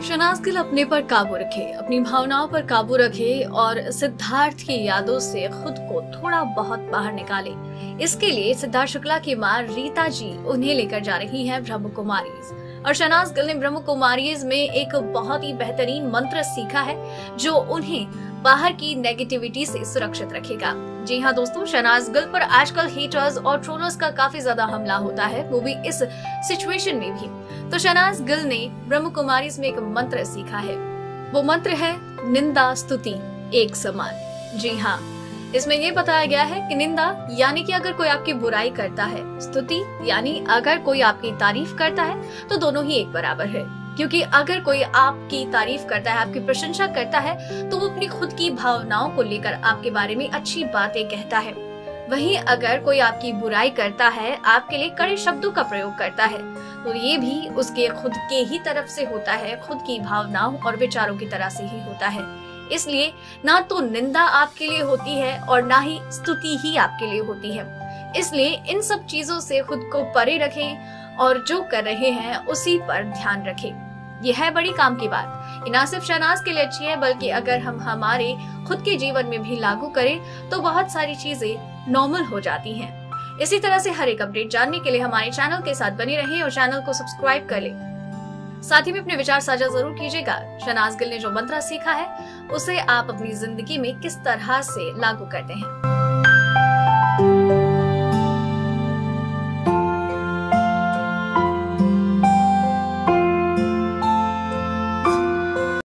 शनाज गिल अपने पर काबू रखे, अपनी भावनाओं पर काबू रखे और सिद्धार्थ की यादों से खुद को थोड़ा बहुत बाहर निकाले। इसके लिए सिद्धार्थ शुक्ला की माँ रीता जी उन्हें लेकर जा रही हैं ब्रह्म कुमारी और शनाज गिल ने ब्रह्म कुमारी में एक बहुत ही बेहतरीन मंत्र सीखा है, जो उन्हें बाहर की नेगेटिविटी से सुरक्षित रखेगा। जी हाँ दोस्तों शनाज गिल पर आजकल हेटर्स और ट्रोलर्स का काफ़ी ज़्यादा हमला होता है, वो भी इस सिचुएशन में भी। तो शनाज गिल ने ब्रह्म कुमारी में एक मंत्र सीखा है। वो मंत्र है, निंदा स्तुति, एक समान। जी हाँ इसमें ये बताया गया है कि निंदा यानी कि अगर कोई आपकी बुराई करता है, स्तुति यानी अगर कोई आपकी तारीफ़ करता है तो दोनों ही एक बराबर है। क्योंकि अगर कोई आपकी तारीफ़ करता है, आपकी प्रशंसा करता है तो वो अपनी खुद की भावनाओं को लेकर आपके बारे में अच्छी बातें कहता है। वहीं अगर कोई आपकी बुराई करता है, आपके लिए कड़े शब्दों का प्रयोग करता है तो ये भी उसके खुद के ही तरफ़ से होता है, खुद की भावनाओं और विचारों की तरह से ही होता है। इसलिए ना तो निंदा आपके लिए होती है और ना ही स्तुति ही आपके लिए होती है। इसलिए इन सब चीज़ों से खुद को परे रखें और जो कर रहे हैं, उसी पर ध्यान रखें। यह है बड़ी काम की बात। ये ना सिर्फ़ शहनाज के लिए अच्छी है, बल्कि अगर हम हमारे खुद के जीवन में भी लागू करें तो बहुत सारी चीज़ें नॉर्मल हो जाती हैं। इसी तरह से हर एक अपडेट जानने के लिए हमारे चैनल के साथ बने रहें और चैनल को सब्सक्राइब कर लें। साथ ही में अपने विचार साझा ज़रूर कीजिएगा। शनाज गिल ने जो मंत्र सीखा है, उसे आप अपनी ज़िंदगी में किस तरह से लागू करते हैं?